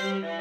Amen.